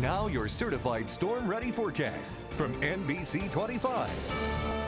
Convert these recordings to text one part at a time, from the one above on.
Now your certified storm ready forecast from NBC 25.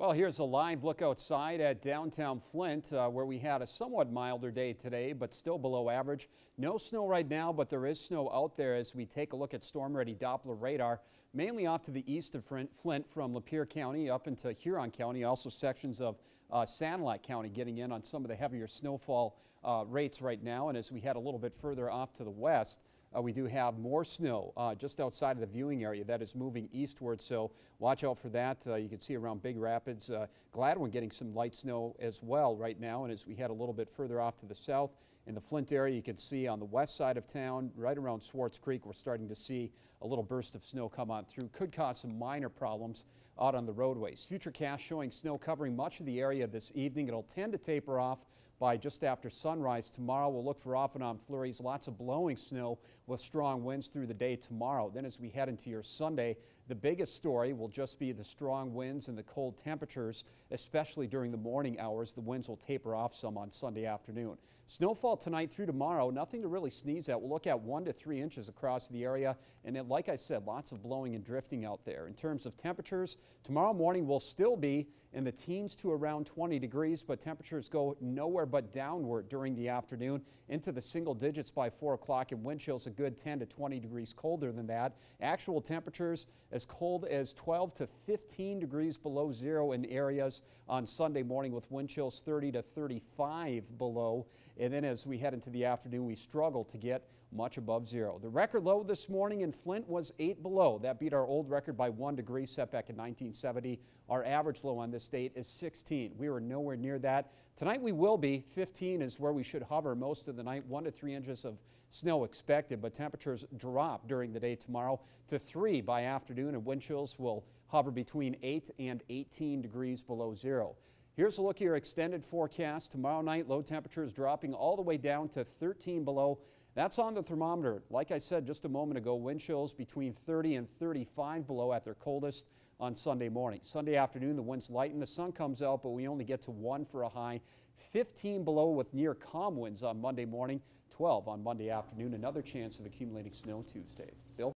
Well, here's a live look outside at downtown Flint, uh, where we had a somewhat milder day today, but still below average. No snow right now, but there is snow out there as we take a look at storm ready Doppler radar, mainly off to the east of Flint from Lapeer County up into Huron County, also sections of uh, Sanilac County getting in on some of the heavier snowfall uh, rates right now. And as we head a little bit further off to the west, uh, we do have more snow uh, just outside of the viewing area that is moving eastward, so watch out for that. Uh, you can see around Big Rapids, uh, Gladwin getting some light snow as well right now. And as we head a little bit further off to the south, in the Flint area, you can see on the west side of town, right around Swartz Creek, we're starting to see a little burst of snow come on through. Could cause some minor problems out on the roadways. Futurecast showing snow covering much of the area this evening. It'll tend to taper off by just after sunrise tomorrow. We'll look for off and on flurries, lots of blowing snow with strong winds through the day tomorrow. Then as we head into your Sunday, the biggest story will just be the strong winds and the cold temperatures, especially during the morning hours. The winds will taper off some on Sunday afternoon. Snowfall tonight through tomorrow, nothing to really sneeze at. We'll look at one to three inches across the area. And like I said, lots of blowing and drifting out there. In terms of temperatures, tomorrow morning will still be in the teens to around 20 degrees, but temperatures go nowhere but downward during the afternoon into the single digits by 4 o'clock and wind chills a good 10 to 20 degrees colder than that. Actual temperatures as cold as 12 to 15 degrees below zero in areas on Sunday morning with wind chills 30 to 35 below. And then as we head into the afternoon, we struggle to get much above zero. The record low this morning in Flint was 8 below. That beat our old record by 1 degree set back in 1970. Our average low on this date is 16. We were nowhere near that. Tonight we will be. 15 is where we should hover most of the night. 1 to 3 inches of snow expected, but temperatures drop during the day tomorrow to 3 by afternoon, and wind chills will hover between 8 and 18 degrees below zero. Here's a look at your extended forecast. Tomorrow night, low temperatures dropping all the way down to 13 below. That's on the thermometer. Like I said just a moment ago, wind chills between 30 and 35 below at their coldest on Sunday morning. Sunday afternoon, the winds lighten, the sun comes out, but we only get to 1 for a high. 15 below with near calm winds on Monday morning, 12 on Monday afternoon. Another chance of accumulating snow Tuesday. Bill?